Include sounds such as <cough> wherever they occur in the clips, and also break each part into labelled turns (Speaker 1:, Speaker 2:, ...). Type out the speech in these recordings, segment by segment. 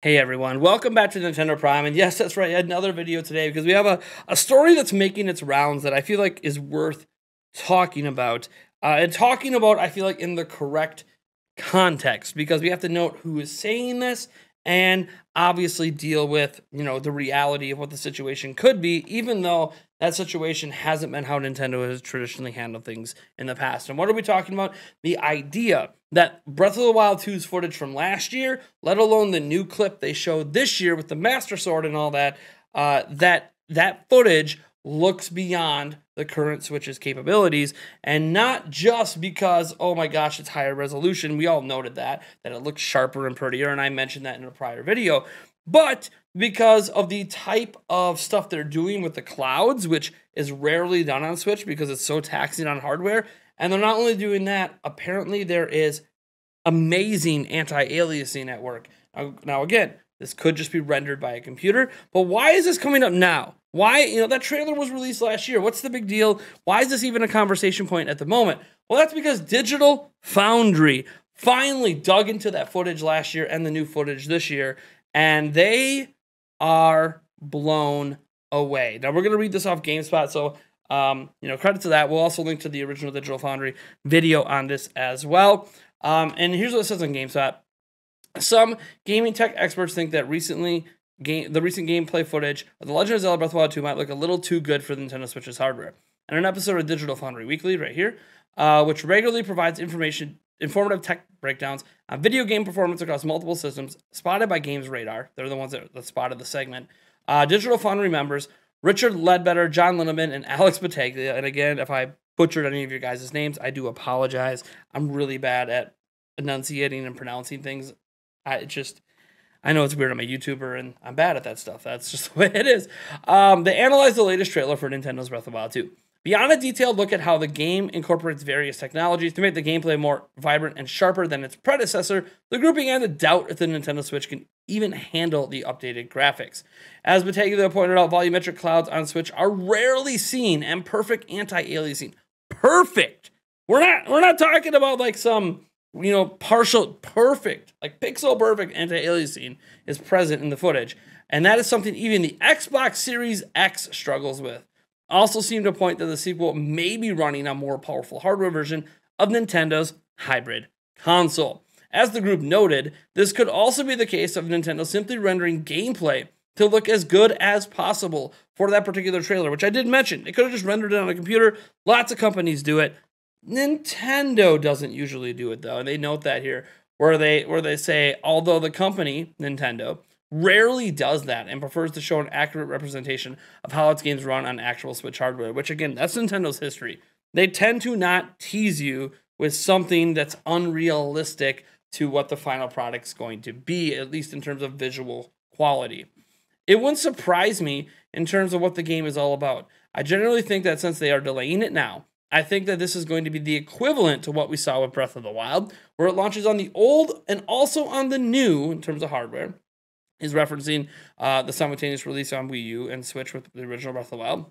Speaker 1: Hey everyone, welcome back to Nintendo Prime. And yes, that's right, another video today because we have a, a story that's making its rounds that I feel like is worth talking about. Uh, and talking about, I feel like, in the correct context because we have to note who is saying this and obviously deal with, you know, the reality of what the situation could be, even though that situation hasn't been how Nintendo has traditionally handled things in the past. And what are we talking about? The idea that Breath of the Wild 2's footage from last year, let alone the new clip they showed this year with the Master Sword and all that, uh, that that footage looks beyond the current Switch's capabilities, and not just because, oh my gosh, it's higher resolution. We all noted that, that it looks sharper and prettier, and I mentioned that in a prior video, but because of the type of stuff they're doing with the clouds, which is rarely done on Switch because it's so taxing on hardware. And they're not only doing that, apparently there is amazing anti-aliasing at work. Now, now again, this could just be rendered by a computer, but why is this coming up now? Why, you know, that trailer was released last year. What's the big deal? Why is this even a conversation point at the moment? Well, that's because Digital Foundry finally dug into that footage last year and the new footage this year, and they are blown away. Now, we're going to read this off GameSpot, so um, you know, credit to that. We'll also link to the original Digital Foundry video on this as well. Um, and here's what it says on GameSpot. Some gaming tech experts think that recently game, the recent gameplay footage of The Legend of Zelda Breath of the Wild 2 might look a little too good for the Nintendo Switch's hardware. And an episode of Digital Foundry Weekly, right here, uh, which regularly provides information, informative tech breakdowns on video game performance across multiple systems, spotted by Games Radar. They're the ones that, that spotted the segment. Uh, Digital Foundry members Richard Leadbetter, John Linneman, and Alex Battaglia. And again, if I butchered any of your guys' names, I do apologize. I'm really bad at enunciating and pronouncing things. I just I know it's weird. I'm a YouTuber and I'm bad at that stuff. That's just <laughs> the way it is. Um, they analyzed the latest trailer for Nintendo's Breath of Wild 2. Beyond a detailed look at how the game incorporates various technologies to make the gameplay more vibrant and sharper than its predecessor, the group began to doubt if the Nintendo Switch can even handle the updated graphics. As Battaglia pointed out, volumetric clouds on Switch are rarely seen and perfect anti-aliasing. Perfect. We're not we're not talking about like some you know, partial, perfect, like pixel perfect anti-aliasing is present in the footage. And that is something even the Xbox Series X struggles with. Also seem to point that the sequel may be running a more powerful hardware version of Nintendo's hybrid console. As the group noted, this could also be the case of Nintendo simply rendering gameplay to look as good as possible for that particular trailer, which I did mention. It could have just rendered it on a computer. Lots of companies do it. Nintendo doesn't usually do it though, and they note that here, where they where they say although the company Nintendo rarely does that and prefers to show an accurate representation of how its games run on actual Switch hardware, which again, that's Nintendo's history. They tend to not tease you with something that's unrealistic to what the final product's going to be, at least in terms of visual quality. It wouldn't surprise me in terms of what the game is all about. I generally think that since they are delaying it now, I think that this is going to be the equivalent to what we saw with Breath of the Wild, where it launches on the old and also on the new in terms of hardware. Is referencing uh, the simultaneous release on Wii U and Switch with the original Breath of the Wild.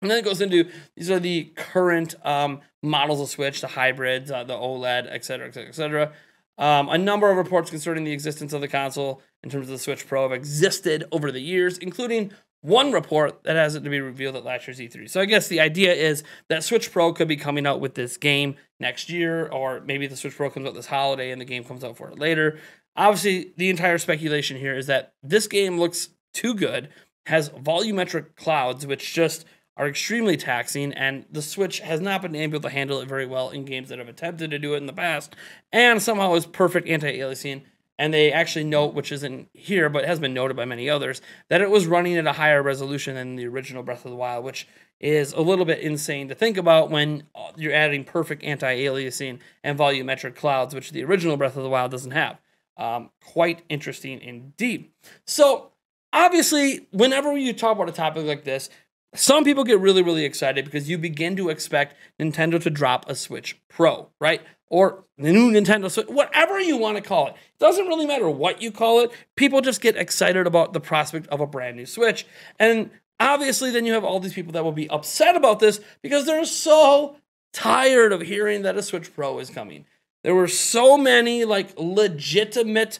Speaker 1: And then it goes into these are the current um, models of Switch, the hybrids, uh, the OLED, et cetera, et cetera, et cetera. Um, a number of reports concerning the existence of the console in terms of the Switch Pro have existed over the years, including one report that has it to be revealed at last year's E3. So I guess the idea is that Switch Pro could be coming out with this game next year, or maybe the Switch Pro comes out this holiday and the game comes out for it later. Obviously, the entire speculation here is that this game looks too good, has volumetric clouds, which just are extremely taxing, and the Switch has not been able to handle it very well in games that have attempted to do it in the past, and somehow is perfect anti-aliasing and they actually note, which isn't here, but has been noted by many others, that it was running at a higher resolution than the original Breath of the Wild, which is a little bit insane to think about when uh, you're adding perfect anti-aliasing and volumetric clouds, which the original Breath of the Wild doesn't have. Um, quite interesting indeed. So, obviously, whenever you talk about a topic like this, some people get really, really excited because you begin to expect Nintendo to drop a Switch Pro, right? or the new Nintendo Switch, whatever you want to call it. It doesn't really matter what you call it. People just get excited about the prospect of a brand new Switch. And obviously, then you have all these people that will be upset about this because they're so tired of hearing that a Switch Pro is coming. There were so many like legitimate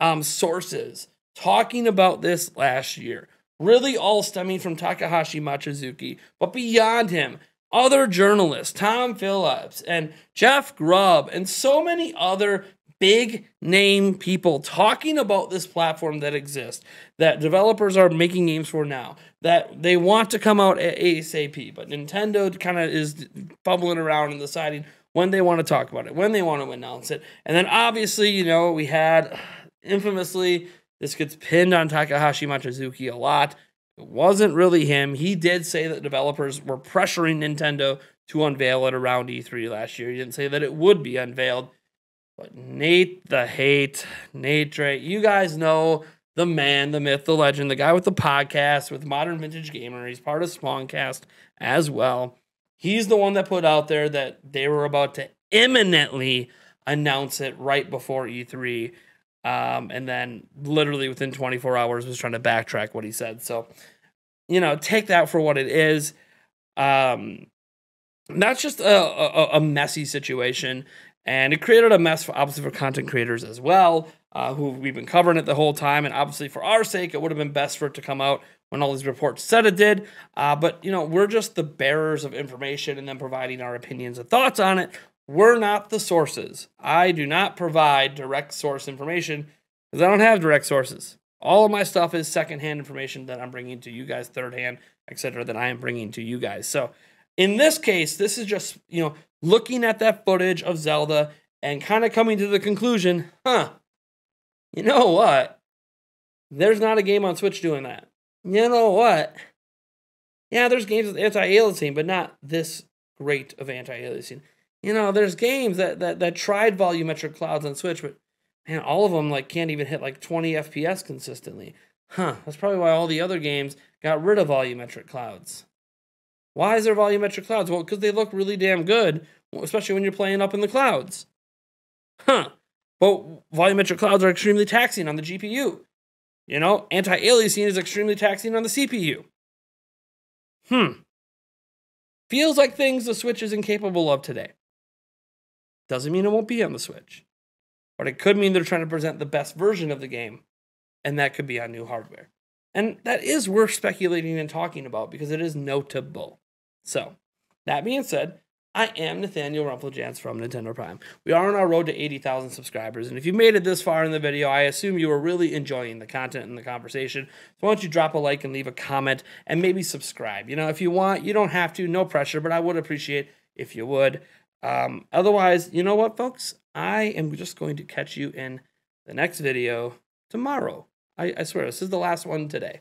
Speaker 1: um, sources talking about this last year, really all stemming from Takahashi Mochizuki, but beyond him, other journalists, Tom Phillips and Jeff Grubb, and so many other big name people talking about this platform that exists, that developers are making games for now, that they want to come out at ASAP, but Nintendo kind of is bubbling around and deciding when they want to talk about it, when they want to announce it. And then obviously, you know, we had <sighs> infamously, this gets pinned on Takahashi Mochizuki a lot. It wasn't really him. He did say that developers were pressuring Nintendo to unveil it around E3 last year. He didn't say that it would be unveiled. But Nate the hate, Nate Drake, you guys know the man, the myth, the legend, the guy with the podcast with Modern Vintage Gamer. He's part of Spawncast as well. He's the one that put out there that they were about to imminently announce it right before E3. Um, and then literally within 24 hours was trying to backtrack what he said. So, you know, take that for what it is. Um, that's just a, a, a messy situation. And it created a mess for obviously for content creators as well, uh, who we've been covering it the whole time. And obviously for our sake, it would have been best for it to come out when all these reports said it did. Uh, but you know, we're just the bearers of information and then providing our opinions and thoughts on it. We're not the sources. I do not provide direct source information because I don't have direct sources. All of my stuff is secondhand information that I'm bringing to you guys, third hand, etc., that I am bringing to you guys. So in this case, this is just, you know, looking at that footage of Zelda and kind of coming to the conclusion, huh, you know what? There's not a game on Switch doing that. You know what? Yeah, there's games with anti-aliasing, but not this great of anti-aliasing you know, there's games that that that tried volumetric clouds on Switch, but man, all of them like can't even hit like 20 FPS consistently. Huh, that's probably why all the other games got rid of volumetric clouds. Why is there volumetric clouds? Well, because they look really damn good, especially when you're playing up in the clouds. Huh. But volumetric clouds are extremely taxing on the GPU. You know, anti-aliasing is extremely taxing on the CPU. Hmm. Feels like things the Switch is incapable of today. Doesn't mean it won't be on the Switch. But it could mean they're trying to present the best version of the game, and that could be on new hardware. And that is worth speculating and talking about because it is notable. So, that being said, I am Nathaniel Rumfeljans from Nintendo Prime. We are on our road to 80,000 subscribers, and if you made it this far in the video, I assume you are really enjoying the content and the conversation. So why don't you drop a like and leave a comment and maybe subscribe. You know, if you want, you don't have to, no pressure, but I would appreciate if you would. Um, otherwise, you know what, folks? I am just going to catch you in the next video tomorrow. I, I swear, this is the last one today.